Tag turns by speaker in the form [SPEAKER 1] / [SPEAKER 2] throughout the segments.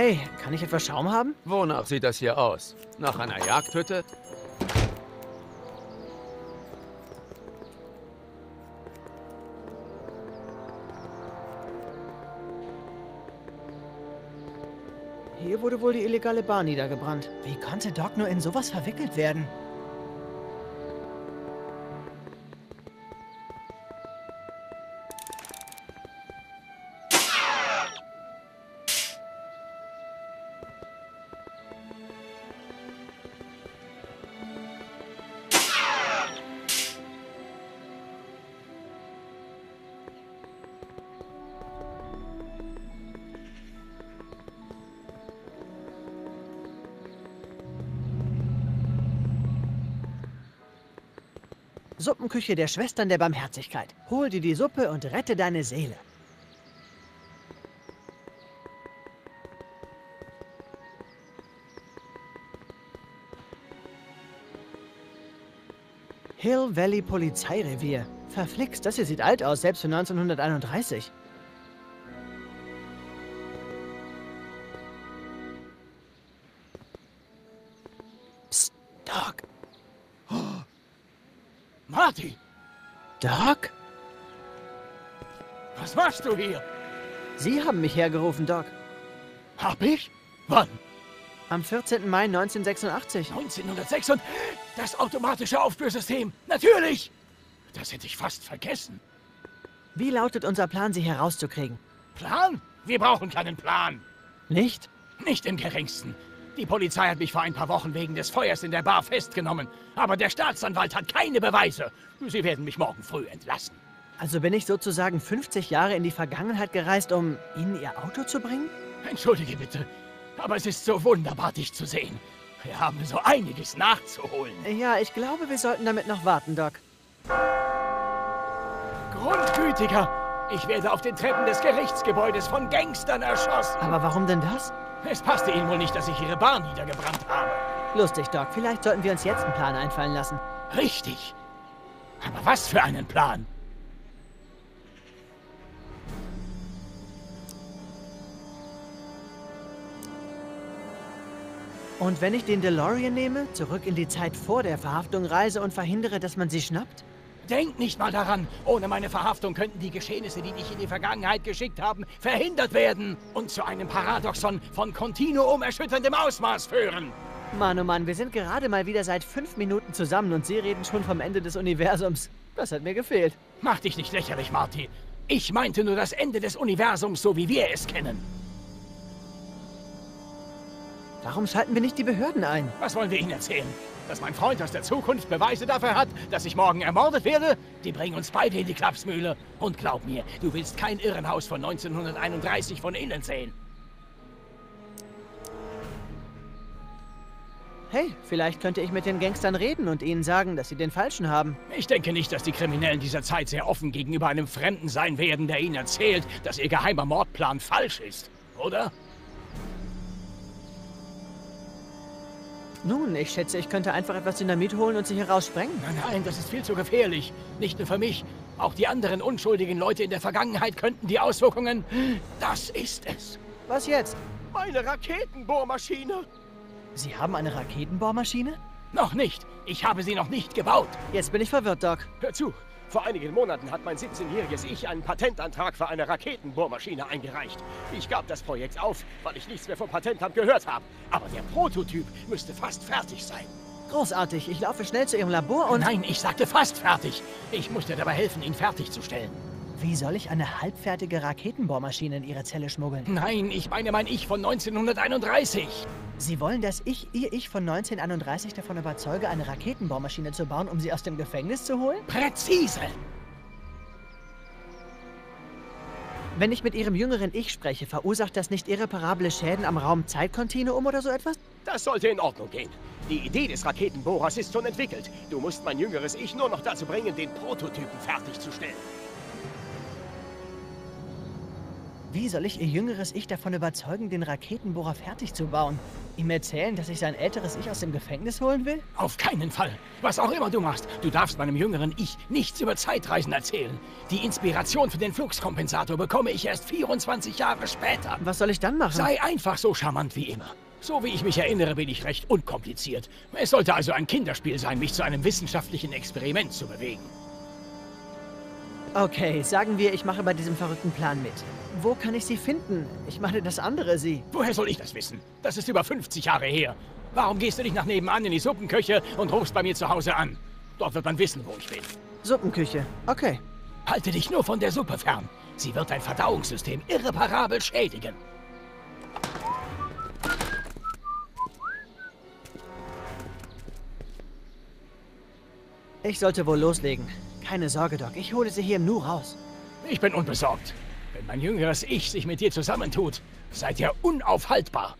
[SPEAKER 1] Hey, kann ich etwas Schaum haben?
[SPEAKER 2] Wonach sieht das hier aus? Nach einer Jagdhütte?
[SPEAKER 1] Hier wurde wohl die illegale Bar niedergebrannt. Wie konnte Doc nur in sowas verwickelt werden? Suppenküche der Schwestern der Barmherzigkeit. Hol dir die Suppe und rette deine Seele. Hill Valley Polizeirevier. Verflixt, das hier sieht alt aus, selbst für 1931.
[SPEAKER 3] du hier?
[SPEAKER 1] Sie haben mich hergerufen, Doc.
[SPEAKER 3] Hab ich? Wann?
[SPEAKER 1] Am 14. Mai 1986.
[SPEAKER 3] 1906 und das automatische Aufspürsystem. Natürlich! Das hätte ich fast vergessen.
[SPEAKER 1] Wie lautet unser Plan, Sie herauszukriegen?
[SPEAKER 3] Plan? Wir brauchen keinen Plan.
[SPEAKER 1] Nicht?
[SPEAKER 3] Nicht im geringsten. Die Polizei hat mich vor ein paar Wochen wegen des Feuers in der Bar festgenommen. Aber der Staatsanwalt hat keine Beweise. Sie werden mich morgen früh entlassen.
[SPEAKER 1] Also bin ich sozusagen 50 Jahre in die Vergangenheit gereist, um Ihnen Ihr Auto zu bringen?
[SPEAKER 3] Entschuldige bitte, aber es ist so wunderbar, dich zu sehen. Wir haben so einiges nachzuholen.
[SPEAKER 1] Ja, ich glaube, wir sollten damit noch warten, Doc.
[SPEAKER 3] Grundgütiger! Ich werde auf den Treppen des Gerichtsgebäudes von Gangstern erschossen.
[SPEAKER 1] Aber warum denn das?
[SPEAKER 3] Es passte Ihnen wohl nicht, dass ich Ihre Bar niedergebrannt habe.
[SPEAKER 1] Lustig, Doc. Vielleicht sollten wir uns jetzt einen Plan einfallen lassen.
[SPEAKER 3] Richtig. Aber was für einen Plan?
[SPEAKER 1] Und wenn ich den DeLorean nehme, zurück in die Zeit vor der Verhaftung reise und verhindere, dass man sie schnappt?
[SPEAKER 3] Denk nicht mal daran. Ohne meine Verhaftung könnten die Geschehnisse, die dich in die Vergangenheit geschickt haben, verhindert werden und zu einem Paradoxon von kontinuum erschütterndem Ausmaß führen.
[SPEAKER 1] Mann, oh Mann, wir sind gerade mal wieder seit fünf Minuten zusammen und Sie reden schon vom Ende des Universums. Das hat mir gefehlt.
[SPEAKER 3] Mach dich nicht lächerlich, Marty. Ich meinte nur das Ende des Universums, so wie wir es kennen.
[SPEAKER 1] Warum schalten wir nicht die Behörden ein?
[SPEAKER 3] Was wollen wir Ihnen erzählen? Dass mein Freund aus der Zukunft Beweise dafür hat, dass ich morgen ermordet werde? Die bringen uns beide in die Klapsmühle. Und glaub mir, du willst kein Irrenhaus von 1931 von innen sehen.
[SPEAKER 1] Hey, vielleicht könnte ich mit den Gangstern reden und ihnen sagen, dass sie den Falschen haben.
[SPEAKER 3] Ich denke nicht, dass die Kriminellen dieser Zeit sehr offen gegenüber einem Fremden sein werden, der ihnen erzählt, dass ihr geheimer Mordplan falsch ist. Oder?
[SPEAKER 1] Nun, ich schätze, ich könnte einfach etwas Dynamit holen und sie hier raussprengen.
[SPEAKER 3] Nein, nein, das ist viel zu gefährlich. Nicht nur für mich. Auch die anderen unschuldigen Leute in der Vergangenheit könnten die Auswirkungen... Das ist es.
[SPEAKER 1] Was jetzt?
[SPEAKER 3] Meine Raketenbohrmaschine.
[SPEAKER 1] Sie haben eine Raketenbohrmaschine?
[SPEAKER 3] Noch nicht. Ich habe sie noch nicht gebaut.
[SPEAKER 1] Jetzt bin ich verwirrt, Doc.
[SPEAKER 4] Hör zu. Vor einigen Monaten hat mein 17-jähriges Ich einen Patentantrag für eine Raketenbohrmaschine eingereicht. Ich gab das Projekt auf, weil ich nichts mehr vom Patentamt gehört habe. Aber der Prototyp müsste fast fertig sein.
[SPEAKER 1] Großartig. Ich laufe schnell zu Ihrem Labor und...
[SPEAKER 3] Nein, ich sagte fast fertig. Ich muss dir dabei helfen, ihn fertigzustellen.
[SPEAKER 1] Wie soll ich eine halbfertige Raketenbohrmaschine in Ihre Zelle schmuggeln?
[SPEAKER 3] Nein, ich meine mein Ich von 1931.
[SPEAKER 1] Sie wollen, dass ich Ihr Ich von 1931 davon überzeuge, eine Raketenbohrmaschine zu bauen, um sie aus dem Gefängnis zu holen?
[SPEAKER 3] Präzise.
[SPEAKER 1] Wenn ich mit Ihrem jüngeren Ich spreche, verursacht das nicht irreparable Schäden am Raum-Zeit-Kontinuum oder so etwas?
[SPEAKER 4] Das sollte in Ordnung gehen. Die Idee des Raketenbohrers ist schon entwickelt. Du musst mein jüngeres Ich nur noch dazu bringen, den Prototypen fertigzustellen.
[SPEAKER 1] Wie soll ich Ihr jüngeres Ich davon überzeugen, den Raketenbohrer fertig zu bauen? Ihm erzählen, dass ich sein älteres Ich aus dem Gefängnis holen will?
[SPEAKER 3] Auf keinen Fall. Was auch immer du machst, du darfst meinem jüngeren Ich nichts über Zeitreisen erzählen. Die Inspiration für den Fluxkompensator bekomme ich erst 24 Jahre später.
[SPEAKER 1] Was soll ich dann machen?
[SPEAKER 3] Sei einfach so charmant wie immer. So wie ich mich erinnere, bin ich recht unkompliziert. Es sollte also ein Kinderspiel sein, mich zu einem wissenschaftlichen Experiment zu bewegen.
[SPEAKER 1] Okay, sagen wir, ich mache bei diesem verrückten Plan mit. Wo kann ich sie finden? Ich meine, das andere sie.
[SPEAKER 3] Woher soll ich das wissen? Das ist über 50 Jahre her. Warum gehst du nicht nach nebenan in die Suppenküche und rufst bei mir zu Hause an? Dort wird man wissen, wo ich bin.
[SPEAKER 1] Suppenküche. Okay.
[SPEAKER 3] Halte dich nur von der Suppe fern. Sie wird dein Verdauungssystem irreparabel schädigen.
[SPEAKER 1] Ich sollte wohl loslegen. Keine Sorge, Doc. Ich hole sie hier im Nu raus.
[SPEAKER 3] Ich bin unbesorgt. Wenn mein jüngeres Ich sich mit dir zusammentut, seid ihr unaufhaltbar.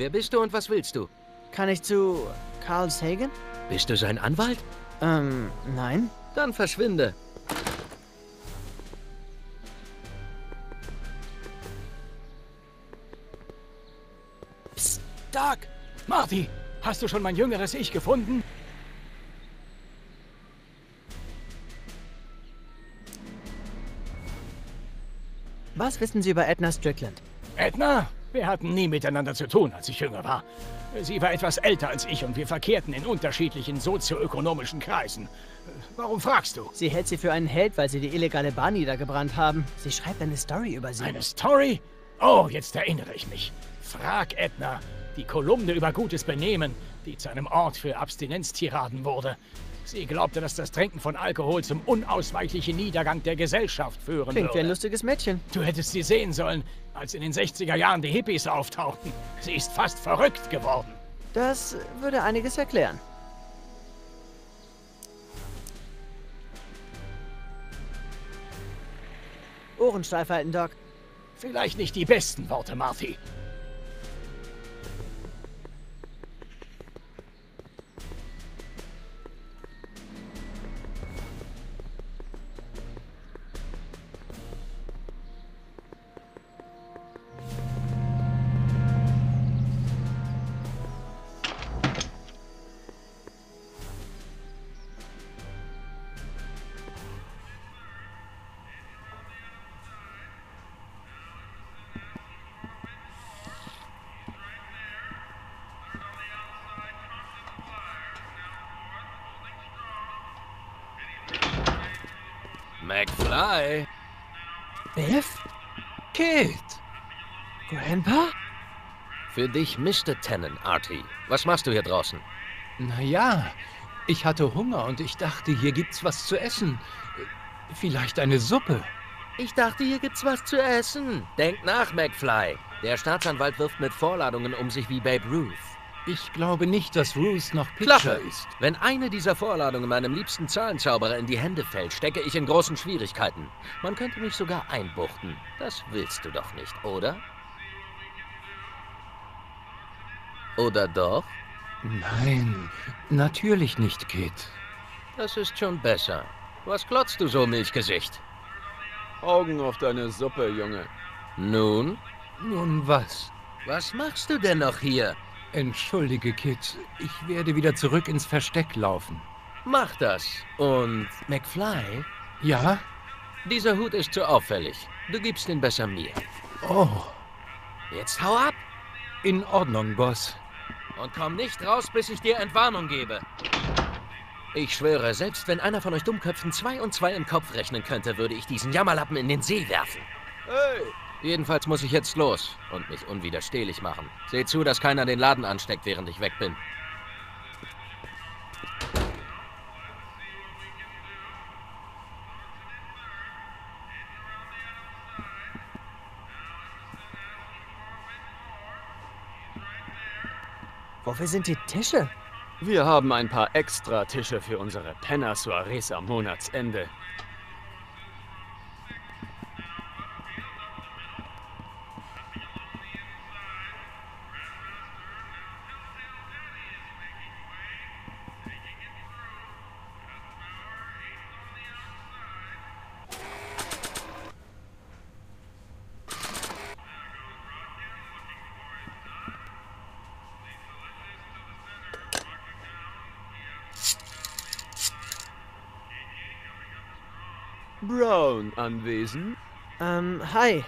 [SPEAKER 5] Wer bist du und was willst du?
[SPEAKER 1] Kann ich zu Carl Sagan?
[SPEAKER 5] Bist du sein Anwalt?
[SPEAKER 1] Ähm, nein.
[SPEAKER 5] Dann verschwinde.
[SPEAKER 3] Psst, Doc! Marty, hast du schon mein jüngeres Ich gefunden?
[SPEAKER 1] Was wissen Sie über Edna Strickland?
[SPEAKER 3] Edna? Wir hatten nie miteinander zu tun, als ich jünger war. Sie war etwas älter als ich und wir verkehrten in unterschiedlichen sozioökonomischen Kreisen. Warum fragst du?
[SPEAKER 1] Sie hält sie für einen Held, weil sie die illegale Bahn niedergebrannt haben. Sie schreibt eine Story über sie.
[SPEAKER 3] Eine Story? Oh, jetzt erinnere ich mich. Frag Edna, die Kolumne über gutes Benehmen, die zu einem Ort für Abstinenztiraden wurde. Sie glaubte, dass das Trinken von Alkohol zum unausweichlichen Niedergang der Gesellschaft führen
[SPEAKER 1] Klingt
[SPEAKER 3] würde.
[SPEAKER 1] wie ein lustiges Mädchen.
[SPEAKER 3] Du hättest sie sehen sollen, als in den 60er Jahren die Hippies auftauchten. Sie ist fast verrückt geworden.
[SPEAKER 1] Das würde einiges erklären. Ohren steif halten, Doc.
[SPEAKER 3] Vielleicht nicht die besten Worte, Marty.
[SPEAKER 5] McFly?
[SPEAKER 1] Biff?
[SPEAKER 5] Kid!
[SPEAKER 1] Grandpa?
[SPEAKER 5] Für dich Mr. Tennant, Artie. Was machst du hier draußen?
[SPEAKER 6] Naja, ich hatte Hunger und ich dachte, hier gibt's was zu essen. Vielleicht eine Suppe.
[SPEAKER 5] Ich dachte, hier gibt's was zu essen. Denk nach, McFly. Der Staatsanwalt wirft mit Vorladungen um sich wie Babe Ruth.
[SPEAKER 6] Ich glaube nicht, dass Ruth noch Pitcher
[SPEAKER 5] Klappe!
[SPEAKER 6] ist.
[SPEAKER 5] Wenn eine dieser Vorladungen meinem liebsten Zahlenzauberer in die Hände fällt, stecke ich in großen Schwierigkeiten. Man könnte mich sogar einbuchten. Das willst du doch nicht, oder? Oder doch?
[SPEAKER 6] Nein, natürlich nicht, Kid.
[SPEAKER 5] Das ist schon besser. Was glotzt du so, Milchgesicht?
[SPEAKER 2] Augen auf deine Suppe, Junge.
[SPEAKER 5] Nun,
[SPEAKER 6] Nun was?
[SPEAKER 5] was machst du denn noch hier?
[SPEAKER 6] Entschuldige, Kid. Ich werde wieder zurück ins Versteck laufen.
[SPEAKER 5] Mach das. Und McFly,
[SPEAKER 6] Ja?
[SPEAKER 5] dieser Hut ist zu auffällig. Du gibst ihn besser mir.
[SPEAKER 6] Oh,
[SPEAKER 5] Jetzt hau ab
[SPEAKER 6] in Ordnung, Boss.
[SPEAKER 5] und komm nicht raus, bis ich dir Entwarnung gebe. Ich schwöre, selbst wenn einer von euch Dummköpfen zwei und zwei im Kopf rechnen könnte, würde ich diesen Jammerlappen in den See werfen.
[SPEAKER 2] Hey!
[SPEAKER 5] Jedenfalls muss ich jetzt los und mich unwiderstehlich machen. Seht zu, dass keiner den Laden ansteckt, während ich weg bin.
[SPEAKER 1] Wofür sind die Tische?
[SPEAKER 2] Wir haben ein paar extra Tische für unsere Penner-Soirees am Monatsende.
[SPEAKER 1] Hi.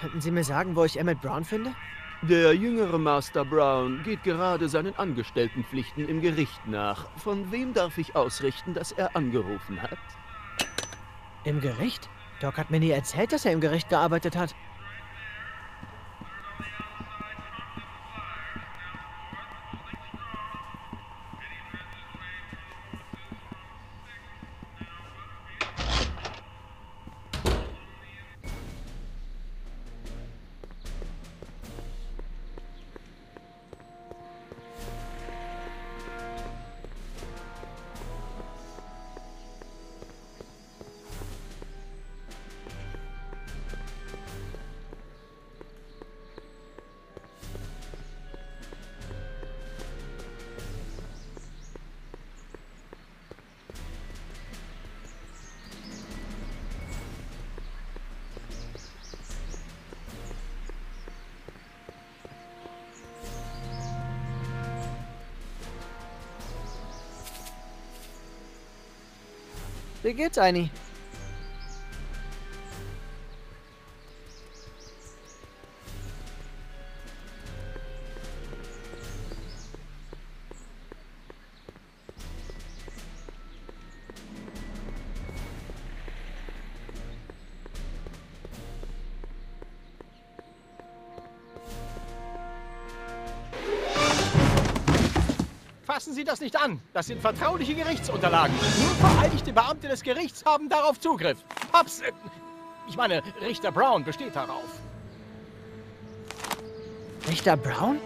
[SPEAKER 1] Könnten Sie mir sagen, wo ich Emmett Brown finde?
[SPEAKER 2] Der jüngere Master Brown geht gerade seinen Angestelltenpflichten im Gericht nach. Von wem darf ich ausrichten, dass er angerufen hat?
[SPEAKER 1] Im Gericht? Doc hat mir nie erzählt, dass er im Gericht gearbeitet hat. Wie geht's,
[SPEAKER 4] Fassen Sie das nicht an. Das sind vertrauliche Gerichtsunterlagen. Nur vereidigte Beamte des Gerichts haben darauf Zugriff. Paps, äh, ich meine, Richter Brown besteht darauf.
[SPEAKER 1] Richter Brown?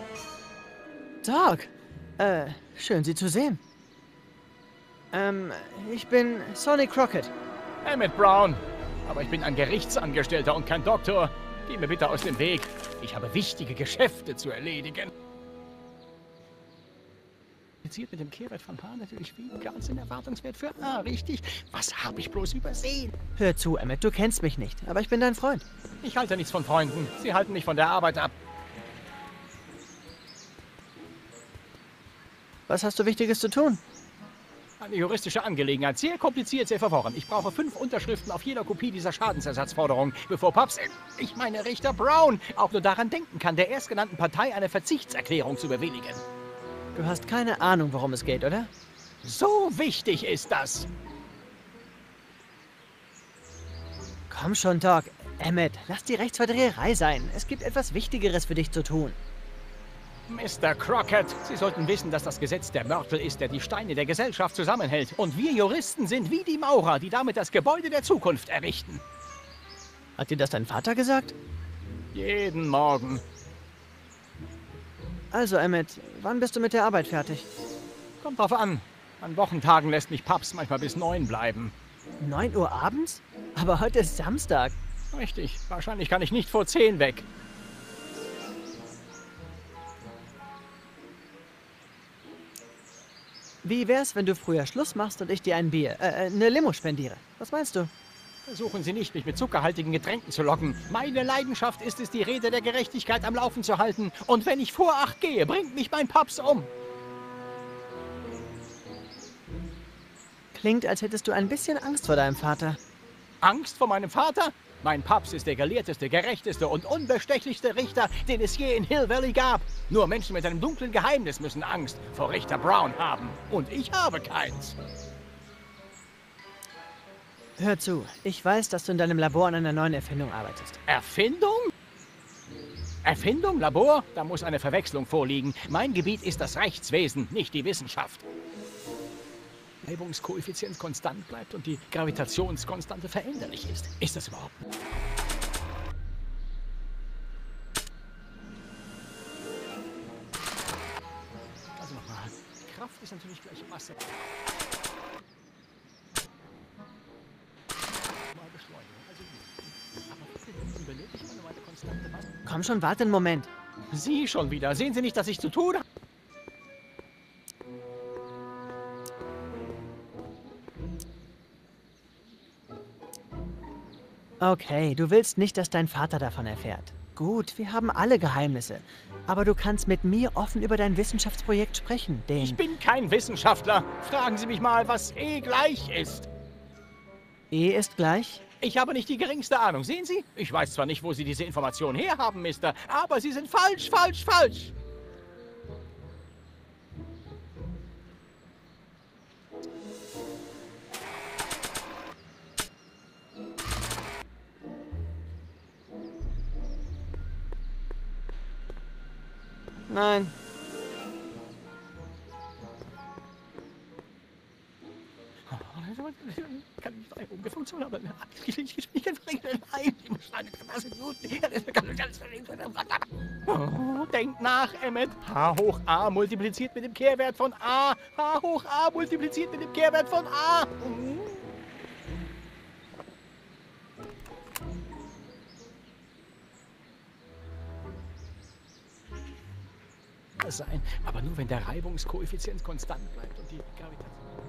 [SPEAKER 1] Doc, äh, schön Sie zu sehen. Ähm, ich bin Sonny Crockett.
[SPEAKER 3] Emmett Brown. Aber ich bin ein Gerichtsangestellter und kein Doktor. Geh mir bitte aus dem Weg. Ich habe wichtige Geschäfte zu erledigen. Zielt mit dem Kehrwert von Paar natürlich weniger als den Erwartungswert für A, richtig? Was habe ich bloß übersehen?
[SPEAKER 1] Hör zu, Emmett, du kennst mich nicht, aber ich bin dein Freund.
[SPEAKER 3] Ich halte nichts von Freunden. Sie halten mich von der Arbeit ab.
[SPEAKER 1] Was hast du Wichtiges zu tun?
[SPEAKER 3] Eine juristische Angelegenheit. Sehr kompliziert, sehr verworren. Ich brauche fünf Unterschriften auf jeder Kopie dieser Schadensersatzforderung, bevor Paps, ich meine Richter Brown, auch nur daran denken kann, der erstgenannten Partei eine Verzichtserklärung zu bewilligen.
[SPEAKER 1] Du hast keine Ahnung, worum es geht, oder?
[SPEAKER 3] So wichtig ist das.
[SPEAKER 1] Komm schon, Doc. Emmett, lass die Rechtsverdreherei sein. Es gibt etwas Wichtigeres für dich zu tun.
[SPEAKER 3] Mr. Crockett, Sie sollten wissen, dass das Gesetz der Mörtel ist, der die Steine der Gesellschaft zusammenhält. Und wir Juristen sind wie die Maurer, die damit das Gebäude der Zukunft errichten.
[SPEAKER 1] Hat dir das dein Vater gesagt?
[SPEAKER 3] Jeden Morgen.
[SPEAKER 1] Also, Emmett, wann bist du mit der Arbeit fertig?
[SPEAKER 3] Kommt drauf an. An Wochentagen lässt mich Paps manchmal bis neun bleiben.
[SPEAKER 1] 9 Uhr abends? Aber heute ist Samstag.
[SPEAKER 3] Richtig. Wahrscheinlich kann ich nicht vor zehn weg.
[SPEAKER 1] Wie wär's, wenn du früher Schluss machst und ich dir ein Bier, äh, eine Limo spendiere? Was meinst du?
[SPEAKER 3] Versuchen Sie nicht, mich mit zuckerhaltigen Getränken zu locken. Meine Leidenschaft ist es, die Rede der Gerechtigkeit am Laufen zu halten. Und wenn ich vor acht gehe, bringt mich mein Paps um.
[SPEAKER 1] Klingt, als hättest du ein bisschen Angst vor deinem Vater.
[SPEAKER 3] Angst vor meinem Vater? Mein Paps ist der gelehrteste, gerechteste und unbestechlichste Richter, den es je in Hill Valley gab. Nur Menschen mit einem dunklen Geheimnis müssen Angst vor Richter Brown haben. Und ich habe keins.
[SPEAKER 1] Hör zu, ich weiß, dass du in deinem Labor an einer neuen Erfindung arbeitest.
[SPEAKER 3] Erfindung? Erfindung, Labor? Da muss eine Verwechslung vorliegen. Mein Gebiet ist das Rechtswesen, nicht die Wissenschaft. Reibungskoeffizient konstant bleibt und die Gravitationskonstante veränderlich ist. Ist das überhaupt?
[SPEAKER 1] Schon, warte einen Moment.
[SPEAKER 3] Sie schon wieder. Sehen Sie nicht, dass ich zu tun habe?
[SPEAKER 1] Okay, du willst nicht, dass dein Vater davon erfährt. Gut, wir haben alle Geheimnisse. Aber du kannst mit mir offen über dein Wissenschaftsprojekt sprechen, den...
[SPEAKER 3] Ich bin kein Wissenschaftler. Fragen Sie mich mal, was E gleich ist.
[SPEAKER 1] E ist gleich?
[SPEAKER 3] Ich habe nicht die geringste Ahnung. Sehen Sie? Ich weiß zwar nicht, wo Sie diese Information herhaben, Mister, aber Sie sind falsch, falsch, falsch. Denkt nach, Emmet. H hoch A multipliziert mit dem Kehrwert von A. H hoch A multipliziert mit dem Kehrwert von A. Sein, aber nur wenn der Reibungskoeffizient konstant bleibt und die Gravitation.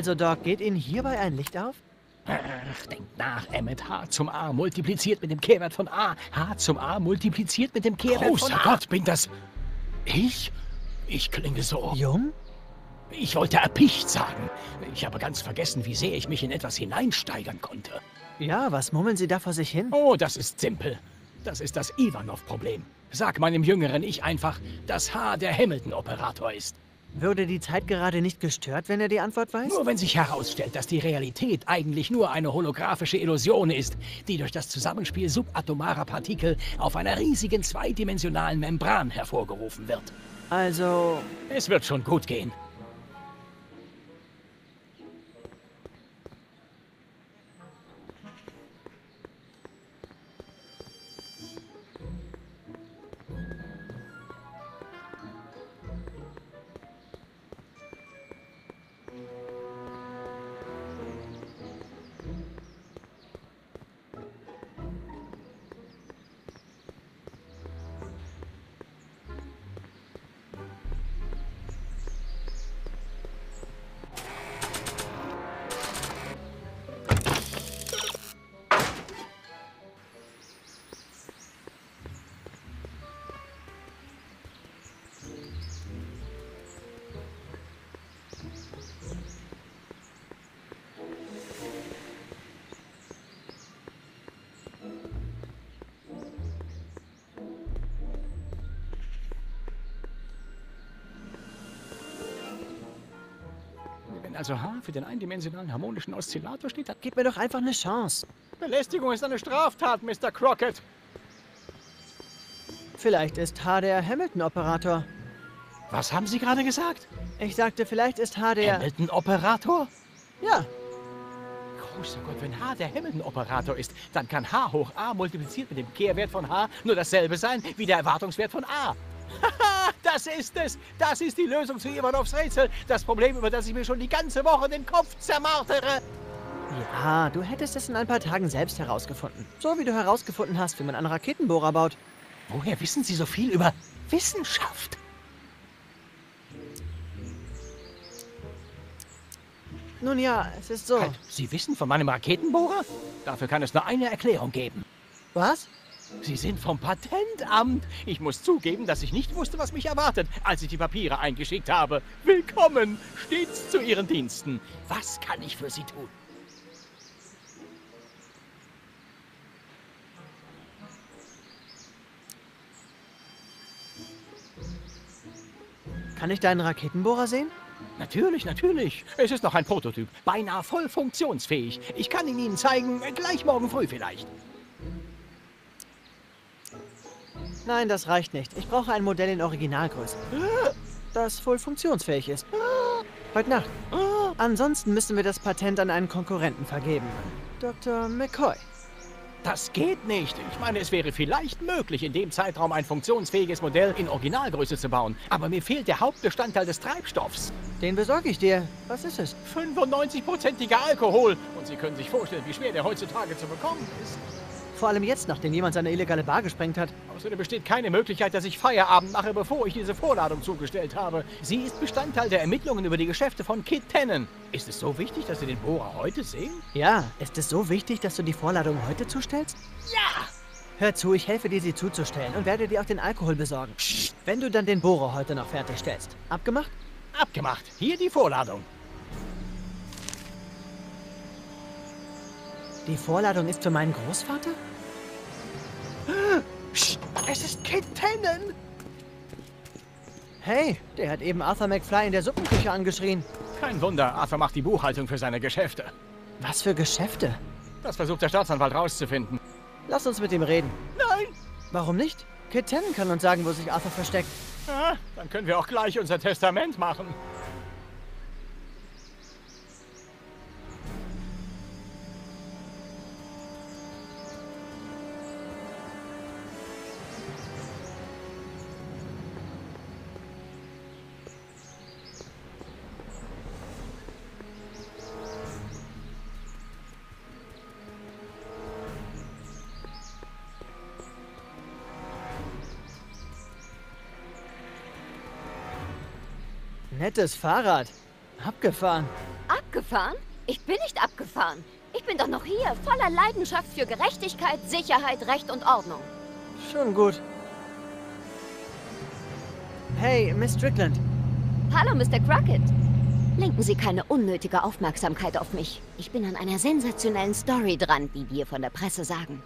[SPEAKER 1] Also, Doc, geht Ihnen hierbei ein Licht auf?
[SPEAKER 3] Ach, denkt nach, Emmet. H zum A multipliziert mit dem Kehrwert von A. H zum A multipliziert mit dem Kehrwert
[SPEAKER 4] Großer
[SPEAKER 3] von A. Gott, bin das ich? Ich klinge so.
[SPEAKER 1] Jung?
[SPEAKER 3] Ich wollte erpicht sagen. Ich habe ganz vergessen, wie sehr ich mich in etwas hineinsteigern konnte.
[SPEAKER 1] Ja, was murmeln Sie da vor sich hin?
[SPEAKER 3] Oh, das ist simpel. Das ist das Ivanov-Problem. Sag meinem jüngeren Ich einfach, dass H der Hamilton-Operator ist.
[SPEAKER 1] Würde die Zeit gerade nicht gestört, wenn er die Antwort weiß?
[SPEAKER 3] Nur wenn sich herausstellt, dass die Realität eigentlich nur eine holographische Illusion ist, die durch das Zusammenspiel subatomarer Partikel auf einer riesigen zweidimensionalen Membran hervorgerufen wird.
[SPEAKER 1] Also,
[SPEAKER 3] Es wird schon gut gehen. Also H für den eindimensionalen harmonischen Oszillator steht, dann
[SPEAKER 1] gib mir doch einfach eine Chance.
[SPEAKER 3] Belästigung ist eine Straftat, Mr. Crockett.
[SPEAKER 1] Vielleicht ist H der Hamilton-Operator.
[SPEAKER 3] Was haben Sie gerade gesagt?
[SPEAKER 1] Ich sagte, vielleicht ist H der...
[SPEAKER 3] Hamilton-Operator?
[SPEAKER 1] Ja,
[SPEAKER 3] Großer Gott, wenn H der Hamilton-Operator ist, dann kann H hoch A multipliziert mit dem Kehrwert von H nur dasselbe sein wie der Erwartungswert von A. Haha, das ist es. Das ist die Lösung zu Ivanovs Rätsel. Das Problem, über das ich mir schon die ganze Woche den Kopf zermartere.
[SPEAKER 1] ja, du hättest es in ein paar Tagen selbst herausgefunden. So wie du herausgefunden hast, wie man einen Raketenbohrer baut.
[SPEAKER 3] Woher wissen Sie so viel über Wissenschaft?
[SPEAKER 1] Nun ja, es ist so.
[SPEAKER 3] Halt, Sie wissen von meinem Raketenbohrer? Dafür kann es nur eine Erklärung geben.
[SPEAKER 1] Was?
[SPEAKER 3] Sie sind vom Patentamt. Ich muss zugeben, dass ich nicht wusste, was mich erwartet, als ich die Papiere eingeschickt habe. Willkommen, stets zu Ihren Diensten. Was kann ich für Sie tun?
[SPEAKER 1] Kann ich deinen Raketenbohrer sehen?
[SPEAKER 3] Natürlich, natürlich. Es ist noch ein Prototyp. Beinahe voll funktionsfähig. Ich kann ihn Ihnen zeigen, gleich morgen früh vielleicht.
[SPEAKER 1] Nein, das reicht nicht. Ich brauche ein Modell in Originalgröße. Das voll funktionsfähig ist. Heute Nacht. Ansonsten müssen wir das Patent an einen Konkurrenten vergeben. Dr. McCoy.
[SPEAKER 3] Das geht nicht. Ich meine, es wäre vielleicht möglich, in dem Zeitraum ein funktionsfähiges Modell in Originalgröße zu bauen. Aber mir fehlt der Hauptbestandteil des Treibstoffs.
[SPEAKER 1] Den besorge ich dir. Was ist es?
[SPEAKER 3] 95-prozentiger Alkohol. Und Sie können sich vorstellen, wie schwer der heutzutage zu bekommen ist.
[SPEAKER 1] Vor allem jetzt, nachdem jemand seine illegale Bar gesprengt hat.
[SPEAKER 3] Außerdem besteht keine Möglichkeit, dass ich Feierabend mache, bevor ich diese Vorladung zugestellt habe. Sie ist Bestandteil der Ermittlungen über die Geschäfte von Kid Tennen. Ist es so wichtig, dass Sie den Bohrer heute sehen?
[SPEAKER 1] Ja, ist es so wichtig, dass du die Vorladung heute zustellst?
[SPEAKER 3] Ja!
[SPEAKER 1] Hör zu, ich helfe dir, sie zuzustellen und werde dir auch den Alkohol besorgen. Wenn du dann den Bohrer heute noch fertigstellst. Abgemacht?
[SPEAKER 3] Abgemacht. Hier die Vorladung.
[SPEAKER 1] Die Vorladung ist für meinen Großvater?
[SPEAKER 3] Es ist Kid Tennen!
[SPEAKER 1] Hey, der hat eben Arthur McFly in der Suppenküche angeschrien.
[SPEAKER 3] Kein Wunder, Arthur macht die Buchhaltung für seine Geschäfte.
[SPEAKER 1] Was für Geschäfte?
[SPEAKER 3] Das versucht der Staatsanwalt rauszufinden.
[SPEAKER 1] Lass uns mit ihm reden.
[SPEAKER 3] Nein!
[SPEAKER 1] Warum nicht? Kid Tennen kann uns sagen, wo sich Arthur versteckt.
[SPEAKER 3] Ah, dann können wir auch gleich unser Testament machen.
[SPEAKER 1] Nettes Fahrrad. Abgefahren.
[SPEAKER 7] Abgefahren? Ich bin nicht abgefahren. Ich bin doch noch hier, voller Leidenschaft für Gerechtigkeit, Sicherheit, Recht und Ordnung.
[SPEAKER 1] Schon gut. Hey, Miss Strickland.
[SPEAKER 7] Hallo, Mr. Crockett. Lenken Sie keine unnötige Aufmerksamkeit auf mich. Ich bin an einer sensationellen Story dran, wie wir von der Presse sagen.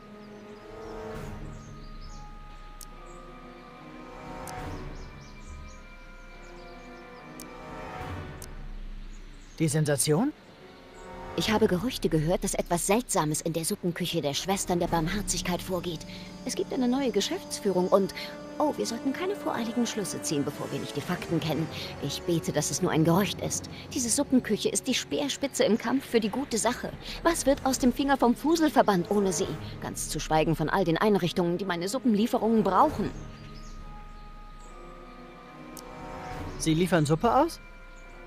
[SPEAKER 1] Die Sensation?
[SPEAKER 7] Ich habe Gerüchte gehört, dass etwas Seltsames in der Suppenküche der Schwestern der Barmherzigkeit vorgeht. Es gibt eine neue Geschäftsführung und... Oh, wir sollten keine voreiligen Schlüsse ziehen, bevor wir nicht die Fakten kennen. Ich bete, dass es nur ein Gerücht ist. Diese Suppenküche ist die Speerspitze im Kampf für die gute Sache. Was wird aus dem Finger vom Fuselverband ohne sie? Ganz zu schweigen von all den Einrichtungen, die meine Suppenlieferungen brauchen.
[SPEAKER 1] Sie liefern Suppe aus?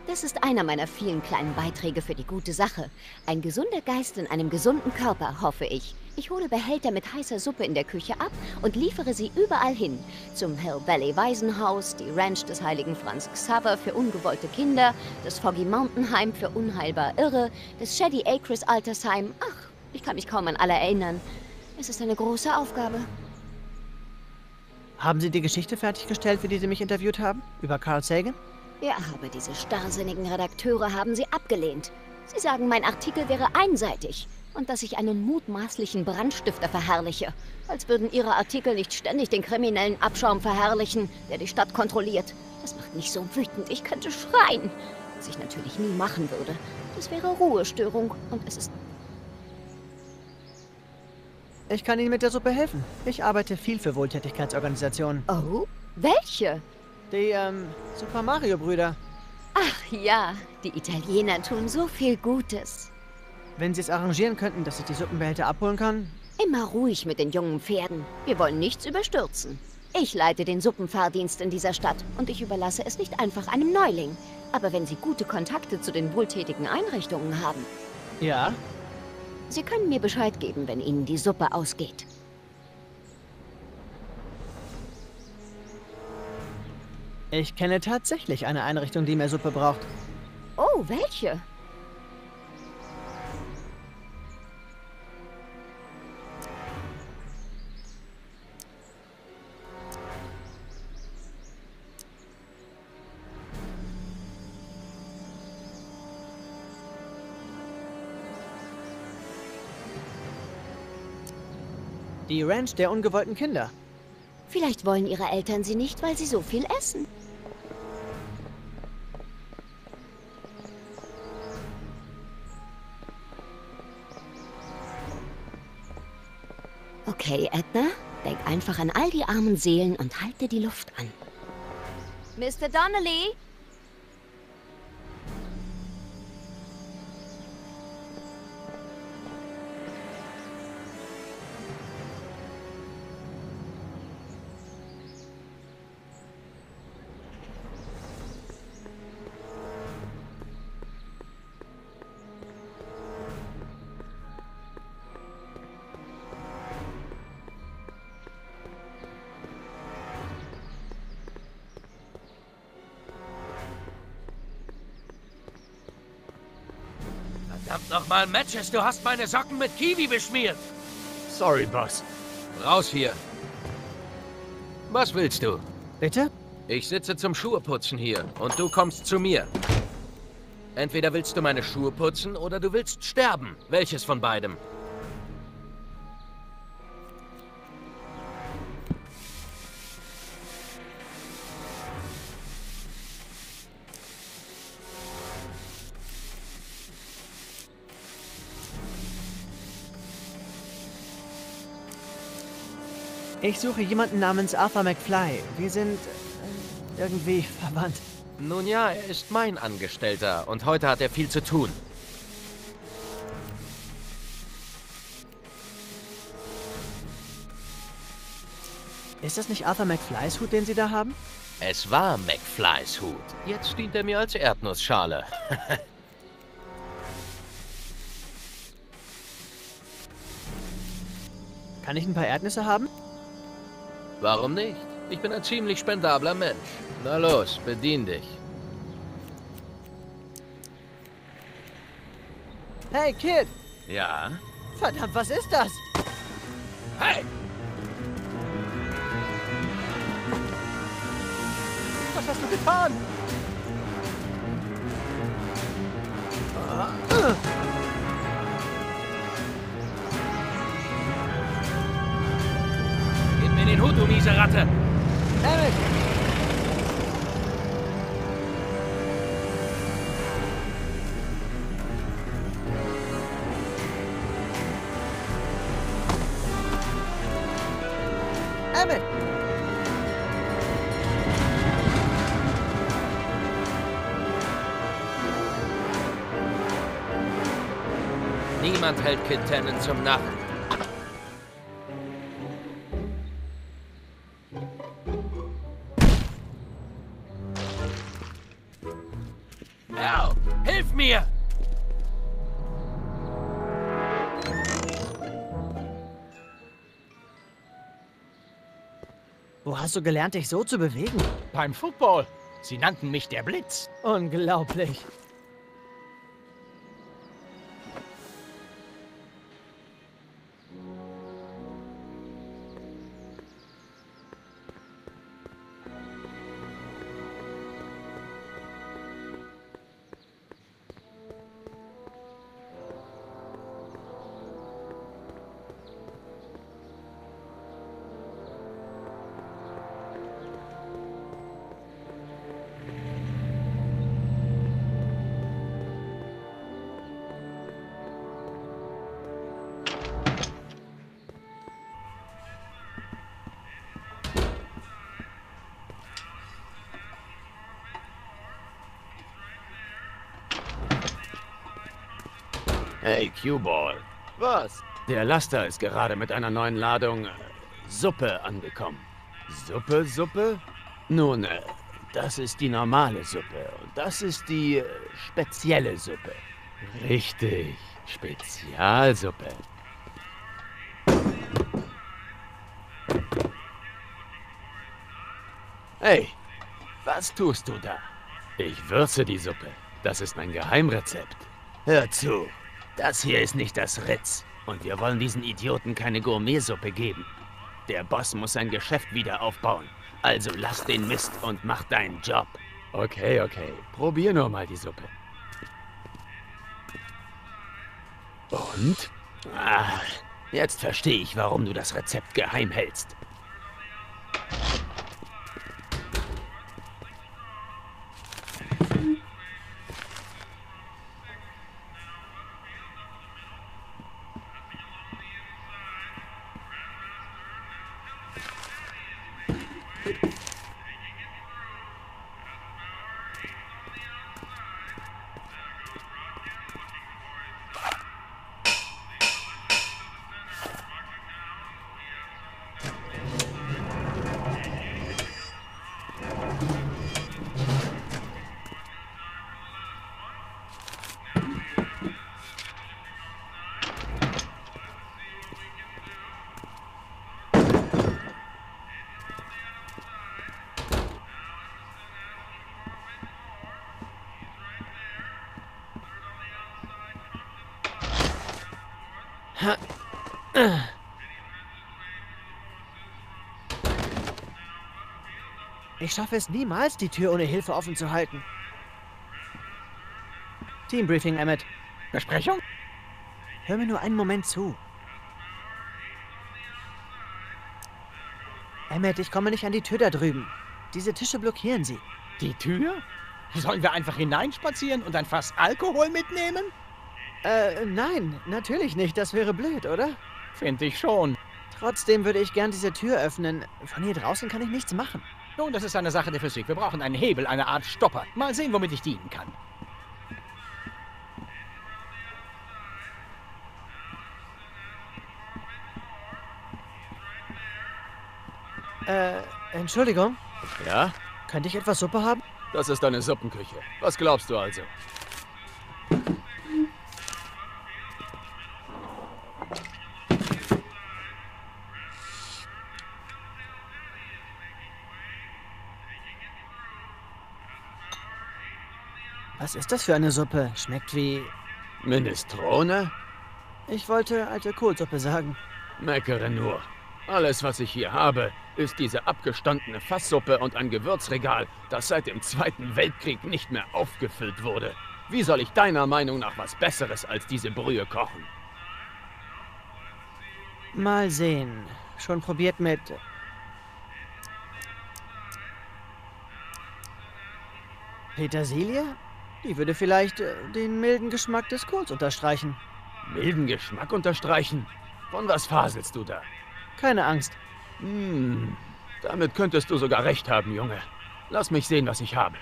[SPEAKER 7] Das ist einer meiner vielen kleinen Beiträge für die gute Sache. Ein gesunder Geist in einem gesunden Körper, hoffe ich. Ich hole Behälter mit heißer Suppe in der Küche ab und liefere sie überall hin. Zum Hill Valley Waisenhaus, die Ranch des heiligen Franz Xaver für ungewollte Kinder, das Foggy Mountain Heim für unheilbar Irre, das Shady Acres Altersheim. Ach, ich kann mich kaum an alle erinnern. Es ist eine große Aufgabe.
[SPEAKER 1] Haben Sie die Geschichte fertiggestellt, für die Sie mich interviewt haben? Über Carl Sagan?
[SPEAKER 7] Ja, aber diese starrsinnigen Redakteure haben sie abgelehnt. Sie sagen, mein Artikel wäre einseitig und dass ich einen mutmaßlichen Brandstifter verherrliche. Als würden ihre Artikel nicht ständig den kriminellen Abschaum verherrlichen, der die Stadt kontrolliert. Das macht mich so wütend, ich könnte schreien. Was ich natürlich nie machen würde. Das wäre Ruhestörung und es ist...
[SPEAKER 1] Ich kann Ihnen mit der Suppe helfen. Ich arbeite viel für Wohltätigkeitsorganisationen.
[SPEAKER 7] Oh? Welche?
[SPEAKER 1] Die, ähm, Super Mario Brüder.
[SPEAKER 7] Ach ja, die Italiener tun so viel Gutes.
[SPEAKER 1] Wenn Sie es arrangieren könnten, dass ich die Suppenbehälter abholen kann.
[SPEAKER 7] Immer ruhig mit den jungen Pferden. Wir wollen nichts überstürzen. Ich leite den Suppenfahrdienst in dieser Stadt und ich überlasse es nicht einfach einem Neuling. Aber wenn Sie gute Kontakte zu den wohltätigen Einrichtungen haben,
[SPEAKER 1] Ja?
[SPEAKER 7] Sie können mir Bescheid geben, wenn Ihnen die Suppe ausgeht.
[SPEAKER 1] Ich kenne tatsächlich eine Einrichtung, die mehr Suppe braucht.
[SPEAKER 7] Oh, welche?
[SPEAKER 1] Die Ranch der ungewollten Kinder.
[SPEAKER 7] Vielleicht wollen ihre Eltern sie nicht, weil sie so viel essen. Okay, Edna, denk einfach an all die armen Seelen und halte die Luft an. Mr. Donnelly?
[SPEAKER 5] Verdammt nochmal, Matches, du hast meine Socken mit Kiwi beschmiert.
[SPEAKER 2] Sorry, Boss.
[SPEAKER 5] Raus hier. Was willst du?
[SPEAKER 1] Bitte?
[SPEAKER 5] Ich sitze zum Schuheputzen hier und du kommst zu mir. Entweder willst du meine Schuhe putzen oder du willst sterben. Welches von beidem?
[SPEAKER 1] Ich suche jemanden namens Arthur McFly. Wir sind äh, irgendwie verwandt.
[SPEAKER 5] Nun ja, er ist mein Angestellter und heute hat er viel zu tun.
[SPEAKER 1] Ist das nicht Arthur McFlys Hut, den Sie da haben?
[SPEAKER 5] Es war McFlys Hut. Jetzt dient er mir als Erdnussschale.
[SPEAKER 1] Kann ich ein paar Erdnüsse haben?
[SPEAKER 5] Warum nicht? Ich bin ein ziemlich spendabler Mensch. Na los, bedien dich.
[SPEAKER 1] Hey, Kid!
[SPEAKER 5] Ja?
[SPEAKER 1] Verdammt, was ist das?
[SPEAKER 5] Hey!
[SPEAKER 1] Was hast du getan?
[SPEAKER 5] Gib mir den Hut, du miese Ratte!
[SPEAKER 1] Eric! Emmett!
[SPEAKER 5] Niemand hält Kid Tannen zum Narren.
[SPEAKER 1] Wo hast du gelernt, dich so zu bewegen?
[SPEAKER 3] Beim Football. Sie nannten mich der Blitz.
[SPEAKER 1] Unglaublich.
[SPEAKER 2] Hey, Q-Ball.
[SPEAKER 4] Was?
[SPEAKER 2] Der Laster ist gerade mit einer neuen Ladung äh, Suppe angekommen. Suppe, Suppe? Nun, äh, das ist die normale Suppe und das ist die äh, spezielle Suppe. Richtig, Spezialsuppe. Hey, was tust du da? Ich würze die Suppe. Das ist mein Geheimrezept. Hör zu, das hier ist nicht das Ritz. Und wir wollen diesen Idioten keine Gourmetsuppe geben. Der Boss muss sein Geschäft wieder aufbauen. Also lass den Mist und mach deinen Job. Okay, okay. Probier nur mal die Suppe. Und? Ah, Jetzt verstehe ich, warum du das Rezept geheim hältst.
[SPEAKER 1] Ich schaffe es niemals, die Tür ohne Hilfe offen zu halten. Teambriefing, Emmett.
[SPEAKER 3] Besprechung?
[SPEAKER 1] Hör mir nur einen Moment zu. Emmett, ich komme nicht an die Tür da drüben. Diese Tische blockieren sie.
[SPEAKER 3] Die Tür? Sollen wir einfach hineinspazieren und ein Fass Alkohol mitnehmen?
[SPEAKER 1] Äh, nein, natürlich nicht. Das wäre blöd, oder?
[SPEAKER 3] Finde ich schon.
[SPEAKER 1] Trotzdem würde ich gern diese Tür öffnen. Von hier draußen kann ich nichts machen.
[SPEAKER 3] Nun, das ist eine Sache der Physik. Wir brauchen einen Hebel, eine Art Stopper. Mal sehen, womit ich dienen kann.
[SPEAKER 1] Äh, Entschuldigung.
[SPEAKER 2] Ja?
[SPEAKER 1] Könnte ich etwas Suppe haben?
[SPEAKER 2] Das ist deine Suppenküche. Was glaubst du also?
[SPEAKER 1] Was ist das für eine Suppe? Schmeckt wie...
[SPEAKER 2] Minestrone?
[SPEAKER 1] Ich wollte alte Kohlsuppe sagen.
[SPEAKER 2] Meckere nur. Alles, was ich hier habe, ist diese abgestandene Fasssuppe und ein Gewürzregal, das seit dem Zweiten Weltkrieg nicht mehr aufgefüllt wurde. Wie soll ich deiner Meinung nach was Besseres als diese Brühe kochen?
[SPEAKER 1] Mal sehen. Schon probiert mit... Petersilie? Die würde vielleicht äh, den milden Geschmack des Kohls unterstreichen.
[SPEAKER 2] Milden Geschmack unterstreichen? Von was faselst du da?
[SPEAKER 1] Keine Angst.
[SPEAKER 2] Hm, damit könntest du sogar recht haben, Junge. Lass mich sehen, was ich habe.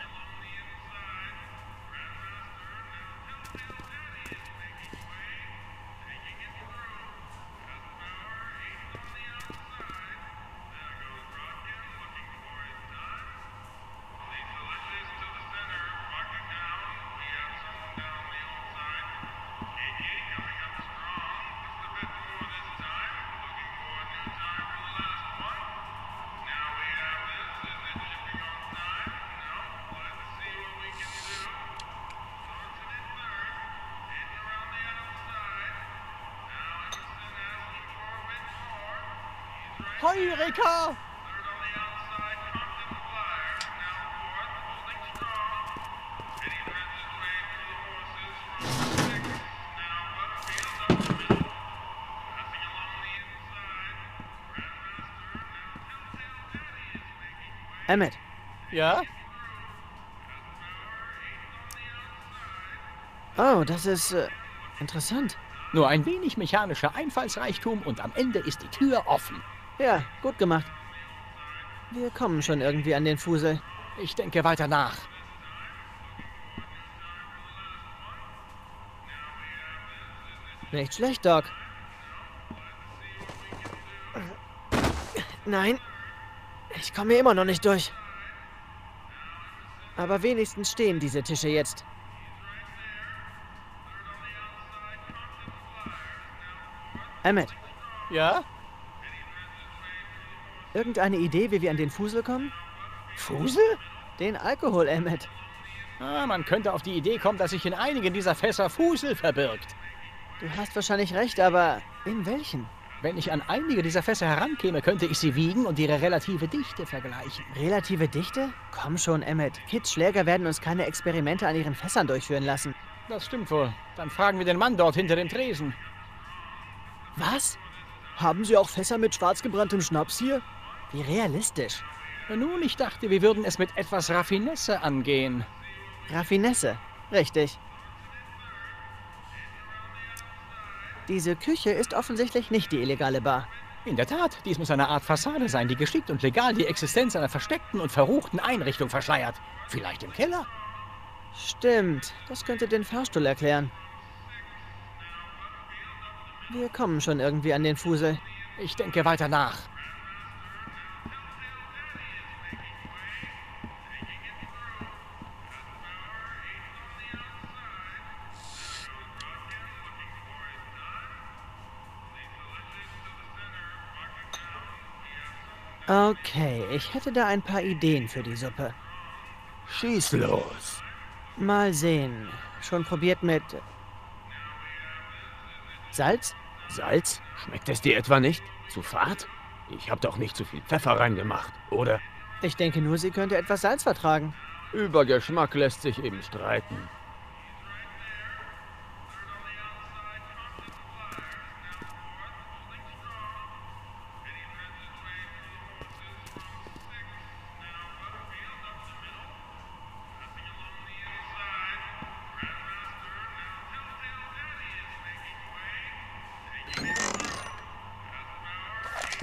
[SPEAKER 1] Emmett,
[SPEAKER 3] Ja?
[SPEAKER 1] oh, das ist äh, interessant.
[SPEAKER 3] Nur ein wenig mechanischer Einfallsreichtum und am Ende ist die Tür offen.
[SPEAKER 1] Ja, gut gemacht. Wir kommen schon irgendwie an den Fusel.
[SPEAKER 3] Ich denke weiter nach.
[SPEAKER 1] Nicht schlecht, Doc. Nein, ich komme hier immer noch nicht durch. Aber wenigstens stehen diese Tische jetzt. Emmett,
[SPEAKER 3] Ja?
[SPEAKER 1] irgendeine Idee, wie wir an den Fusel kommen?
[SPEAKER 3] Fusel?
[SPEAKER 1] Den Alkohol, Emmett.
[SPEAKER 3] Ah, man könnte auf die Idee kommen, dass sich in einigen dieser Fässer Fusel verbirgt.
[SPEAKER 1] Du hast wahrscheinlich recht, aber in welchen?
[SPEAKER 3] Wenn ich an einige dieser Fässer herankäme, könnte ich sie wiegen und ihre relative Dichte vergleichen.
[SPEAKER 1] Relative Dichte? Komm schon, Emmett. Kids Schläger werden uns keine Experimente an ihren Fässern durchführen lassen.
[SPEAKER 3] Das stimmt wohl. Dann fragen wir den Mann dort hinter dem Tresen.
[SPEAKER 1] Was? Haben Sie auch Fässer mit schwarz gebranntem Schnaps hier? Wie realistisch.
[SPEAKER 3] Nun, ich dachte, wir würden es mit etwas Raffinesse angehen.
[SPEAKER 1] Raffinesse. Richtig. Diese Küche ist offensichtlich nicht die illegale Bar.
[SPEAKER 3] In der Tat, dies muss eine Art Fassade sein, die geschickt und legal die Existenz einer versteckten und verruchten Einrichtung verschleiert. Vielleicht im Keller?
[SPEAKER 1] Stimmt, das könnte den Fahrstuhl erklären. Wir kommen schon irgendwie an den Fusel.
[SPEAKER 3] Ich denke weiter nach.
[SPEAKER 1] Okay, ich hätte da ein paar Ideen für die Suppe.
[SPEAKER 2] Schieß los.
[SPEAKER 1] Mal sehen. Schon probiert mit Salz?
[SPEAKER 2] Salz? Schmeckt es dir etwa nicht? Zu fad? Ich hab doch nicht zu viel Pfeffer reingemacht, oder?
[SPEAKER 1] Ich denke nur, sie könnte etwas Salz vertragen.
[SPEAKER 2] Über Geschmack lässt sich eben streiten.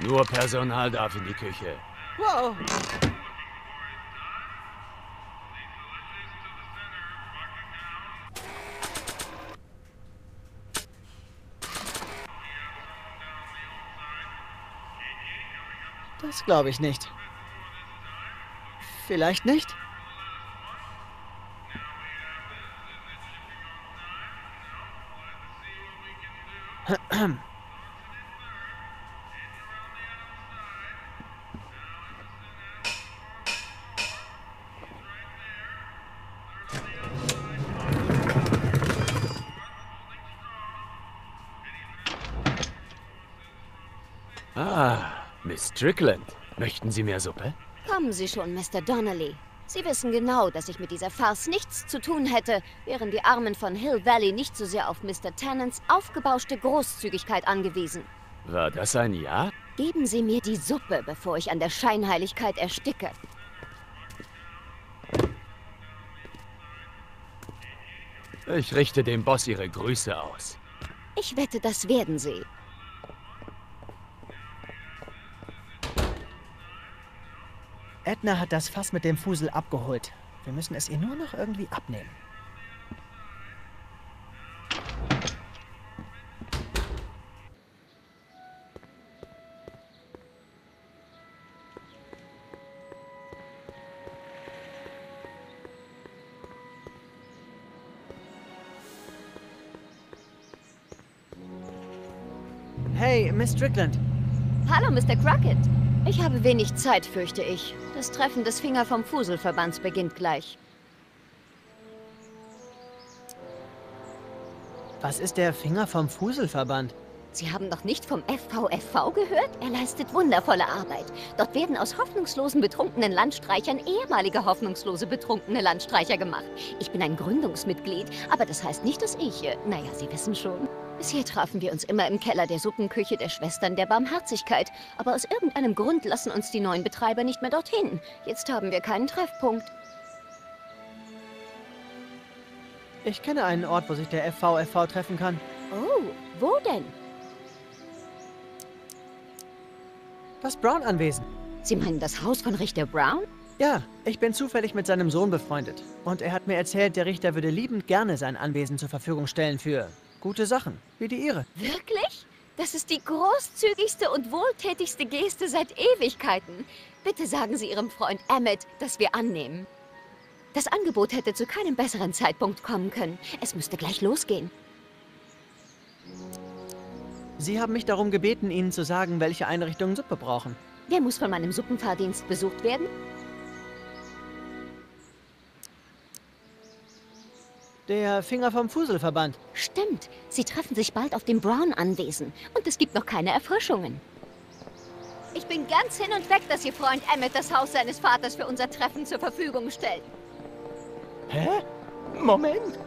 [SPEAKER 2] Nur Personal darf in die Küche.
[SPEAKER 1] Wow. Das glaube ich nicht. Vielleicht nicht?
[SPEAKER 2] Strickland. Möchten Sie mehr Suppe?
[SPEAKER 7] Kommen Sie schon, Mr. Donnelly. Sie wissen genau, dass ich mit dieser Farce nichts zu tun hätte, wären die Armen von Hill Valley nicht so sehr auf Mr. Tennants aufgebauschte Großzügigkeit angewiesen.
[SPEAKER 2] War das ein Ja?
[SPEAKER 7] Geben Sie mir die Suppe, bevor ich an der Scheinheiligkeit ersticke.
[SPEAKER 2] Ich richte dem Boss Ihre Grüße aus.
[SPEAKER 7] Ich wette, das werden Sie.
[SPEAKER 1] Edna hat das Fass mit dem Fusel abgeholt. Wir müssen es ihr nur noch irgendwie abnehmen. Hey, Miss Strickland.
[SPEAKER 7] Hallo, Mr. Crockett. Ich habe wenig Zeit, fürchte ich. Das Treffen des Finger vom Fuselverbands beginnt gleich.
[SPEAKER 1] Was ist der Finger vom Fuselverband?
[SPEAKER 7] Sie haben doch nicht vom FVFV gehört? Er leistet wundervolle Arbeit. Dort werden aus hoffnungslosen betrunkenen Landstreichern ehemalige hoffnungslose betrunkene Landstreicher gemacht. Ich bin ein Gründungsmitglied, aber das heißt nicht, dass ich... Äh, naja, Sie wissen schon. Bisher trafen wir uns immer im Keller der Suppenküche der Schwestern der Barmherzigkeit. Aber aus irgendeinem Grund lassen uns die neuen Betreiber nicht mehr dorthin. Jetzt haben wir keinen Treffpunkt.
[SPEAKER 1] Ich kenne einen Ort, wo sich der FVFV treffen kann.
[SPEAKER 7] Oh, wo denn?
[SPEAKER 1] Das Brown-Anwesen.
[SPEAKER 7] Sie meinen das Haus von Richter Brown?
[SPEAKER 1] Ja, ich bin zufällig mit seinem Sohn befreundet. Und er hat mir erzählt, der Richter würde liebend gerne sein Anwesen zur Verfügung stellen für gute Sachen, wie die ihre.
[SPEAKER 7] Wirklich? Das ist die großzügigste und wohltätigste Geste seit Ewigkeiten. Bitte sagen Sie Ihrem Freund Emmett, dass wir annehmen. Das Angebot hätte zu keinem besseren Zeitpunkt kommen können. Es müsste gleich losgehen.
[SPEAKER 1] Sie haben mich darum gebeten, Ihnen zu sagen, welche Einrichtungen Suppe brauchen.
[SPEAKER 7] Wer muss von meinem Suppenfahrdienst besucht werden?
[SPEAKER 1] Der Finger vom Fuselverband.
[SPEAKER 7] Stimmt, sie treffen sich bald auf dem Brown-Anwesen. Und es gibt noch keine Erfrischungen. Ich bin ganz hin und weg, dass Ihr Freund Emmett das Haus seines Vaters für unser Treffen zur Verfügung stellt.
[SPEAKER 3] Hä? Moment.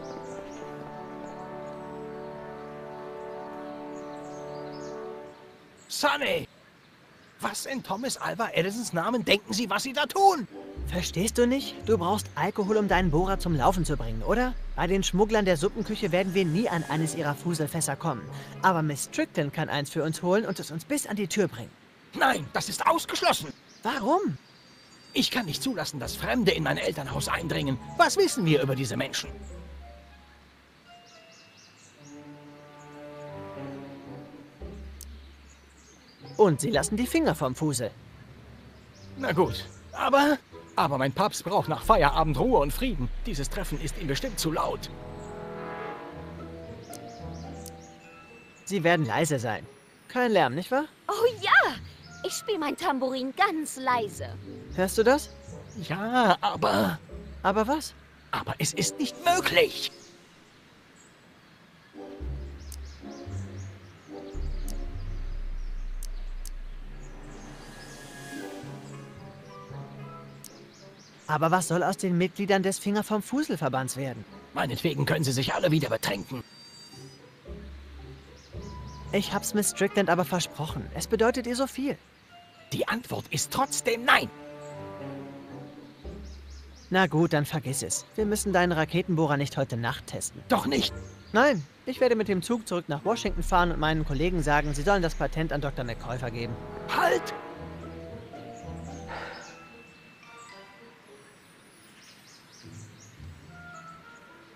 [SPEAKER 3] Sonny! Was in Thomas Alva Edisons Namen denken Sie, was Sie da tun?
[SPEAKER 1] Verstehst du nicht? Du brauchst Alkohol, um deinen Bohrer zum Laufen zu bringen, oder? Bei den Schmugglern der Suppenküche werden wir nie an eines ihrer Fuselfässer kommen. Aber Miss Strickland kann eins für uns holen und es uns bis an die Tür bringen.
[SPEAKER 3] Nein, das ist ausgeschlossen.
[SPEAKER 1] Warum?
[SPEAKER 3] Ich kann nicht zulassen, dass Fremde in mein Elternhaus eindringen. Was wissen wir über diese Menschen?
[SPEAKER 1] Und sie lassen die Finger vom Fusel.
[SPEAKER 3] Na gut, aber... Aber mein Papst braucht nach Feierabend Ruhe und Frieden. Dieses Treffen ist ihm bestimmt zu laut.
[SPEAKER 1] Sie werden leise sein. Kein Lärm, nicht wahr?
[SPEAKER 7] Oh ja! Ich spiele mein Tambourin ganz leise.
[SPEAKER 1] Hörst du das?
[SPEAKER 3] Ja, aber...
[SPEAKER 1] Aber was?
[SPEAKER 3] Aber es ist nicht möglich.
[SPEAKER 1] Aber was soll aus den Mitgliedern des Finger vom Fuselverbands werden?
[SPEAKER 3] Meinetwegen können sie sich alle wieder betränken.
[SPEAKER 1] Ich hab's Miss Strickland aber versprochen. Es bedeutet ihr so viel.
[SPEAKER 3] Die Antwort ist trotzdem nein.
[SPEAKER 1] Na gut, dann vergiss es. Wir müssen deinen Raketenbohrer nicht heute Nacht testen.
[SPEAKER 3] Doch nicht.
[SPEAKER 1] Nein, ich werde mit dem Zug zurück nach Washington fahren und meinen Kollegen sagen, sie sollen das Patent an Dr. McCoy vergeben.
[SPEAKER 3] Halt!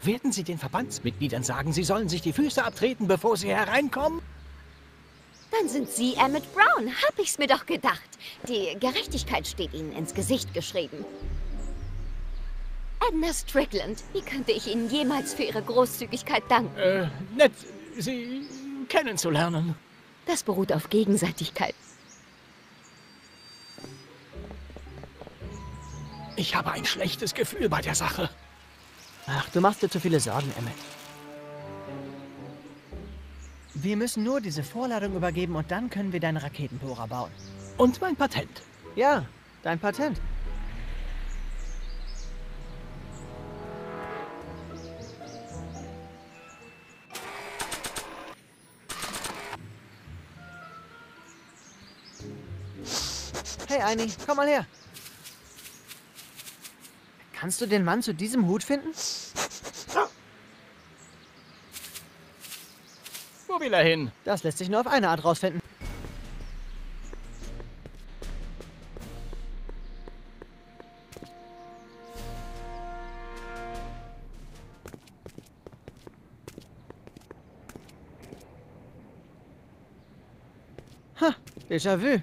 [SPEAKER 3] Werden Sie den Verbandsmitgliedern sagen, sie sollen sich die Füße abtreten, bevor sie hereinkommen?
[SPEAKER 7] Dann sind Sie Emmett Brown. Hab ich's mir doch gedacht. Die Gerechtigkeit steht Ihnen ins Gesicht geschrieben. Edna Strickland, wie könnte ich Ihnen jemals für Ihre Großzügigkeit danken?
[SPEAKER 3] Äh, nett, Sie kennenzulernen.
[SPEAKER 7] Das beruht auf Gegenseitigkeit.
[SPEAKER 3] Ich habe ein schlechtes Gefühl bei der Sache.
[SPEAKER 1] Ach, du machst dir zu viele Sorgen, Emmett. Wir müssen nur diese Vorladung übergeben und dann können wir deinen Raketenbohrer bauen.
[SPEAKER 3] Und mein Patent.
[SPEAKER 1] Ja, dein Patent. Hey, Eini, komm mal her. Kannst du den Mann zu diesem Hut finden?
[SPEAKER 3] Wo will er hin?
[SPEAKER 1] Das lässt sich nur auf eine Art rausfinden. Ha, déjà vu.